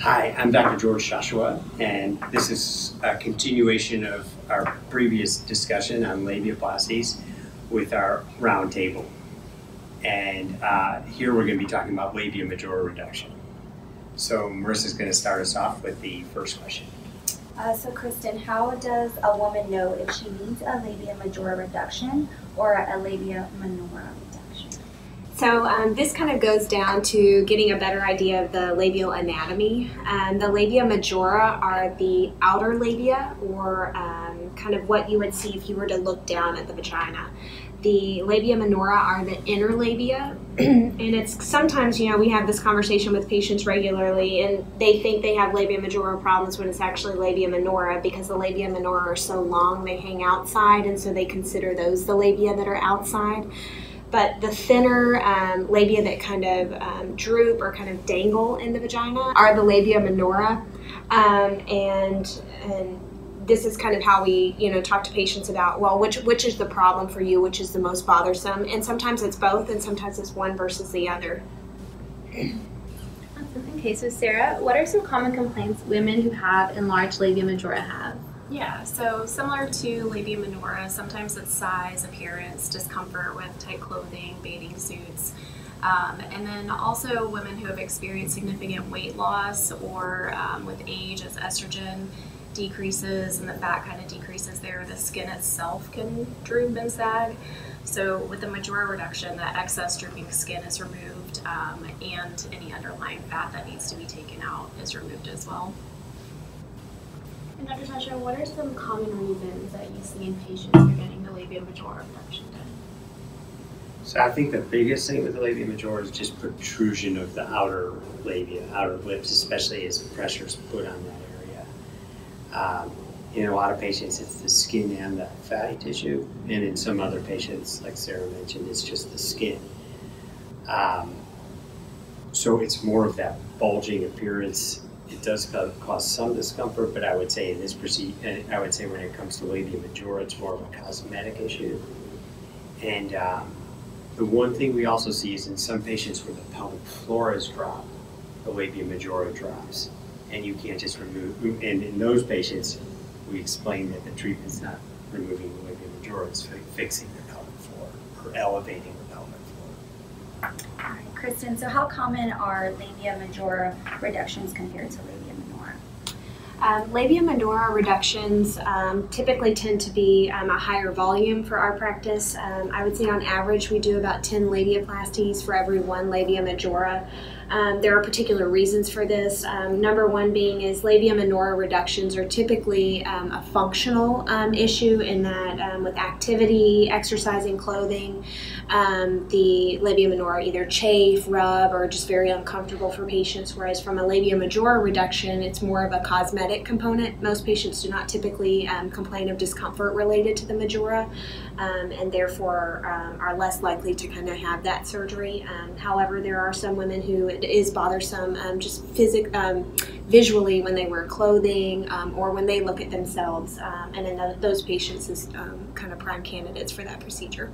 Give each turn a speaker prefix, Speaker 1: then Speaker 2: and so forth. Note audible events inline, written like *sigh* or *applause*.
Speaker 1: Hi, I'm Dr. George Shashoua, and this is a continuation of our previous discussion on labiaplasties with our roundtable. And uh, here we're going to be talking about labia majora reduction. So Marissa's going to start us off with the first question.
Speaker 2: Uh, so Kristen, how does a woman know if she needs a labia majora reduction or a labia minora reduction?
Speaker 3: So um, this kind of goes down to getting a better idea of the labial anatomy. Um, the labia majora are the outer labia, or um, kind of what you would see if you were to look down at the vagina. The labia minora are the inner labia, *clears throat* and it's sometimes you know we have this conversation with patients regularly, and they think they have labia majora problems when it's actually labia minora because the labia minora are so long they hang outside, and so they consider those the labia that are outside but the thinner um, labia that kind of um, droop or kind of dangle in the vagina are the labia minora, um, and and this is kind of how we you know talk to patients about well which which is the problem for you, which is the most bothersome, and sometimes it's both, and sometimes it's one versus the other. *clears throat*
Speaker 4: Okay, so Sarah, what are some common complaints women who have enlarged labia majora have?
Speaker 5: Yeah, so similar to labia minora, sometimes it's size, appearance, discomfort with tight clothing, bathing suits. Um, and then also women who have experienced significant weight loss or um, with age as estrogen decreases and the fat kind of decreases there, the skin itself can droop and sag. So with the majora reduction, that excess drooping skin is removed um, and any underlying fat that needs to be taken out is removed as well.
Speaker 4: And Dr. Shashoua, what are some common reasons that you see in patients who are getting the labia majora reduction done?
Speaker 1: So I think the biggest thing with the labia majora is just protrusion of the outer labia, outer lips, especially as pressure is put on that area. Um, in a lot of patients, it's the skin and the fatty tissue, and in some other patients, like Sarah mentioned, it's just the skin. Um, so it's more of that bulging appearance. It does cause some discomfort, but I would say in this procedure, I would say when it comes to labia majora, it's more of a cosmetic issue. And um, the one thing we also see is in some patients where the pelvic floor is dropped, the labia majora drops, and you can't just remove. And in those patients, we explain that the treatment's not removing the labia majora; it's fixing the pelvic floor or elevating the pelvic floor.
Speaker 2: Kristen. So how common are labia majora reductions compared to labia minora?
Speaker 3: Um, labia minora reductions um, typically tend to be um, a higher volume for our practice. Um, I would say on average we do about 10 labiaplasties for every one labia majora. Um, there are particular reasons for this. Um, number one being is labia minora reductions are typically um, a functional um, issue in that um, with activity, exercising, clothing, um, the labia minora either chafe, rub, or just very uncomfortable for patients. Whereas from a labia majora reduction, it's more of a cosmetic component. Most patients do not typically complain of discomfort related to the majora, and therefore are less likely to kind of have that surgery. however, there are some women who is bothersome um, just physic, um, visually when they wear clothing um, or when they look at themselves. Um, and then those patients is um, kind of prime candidates for that procedure.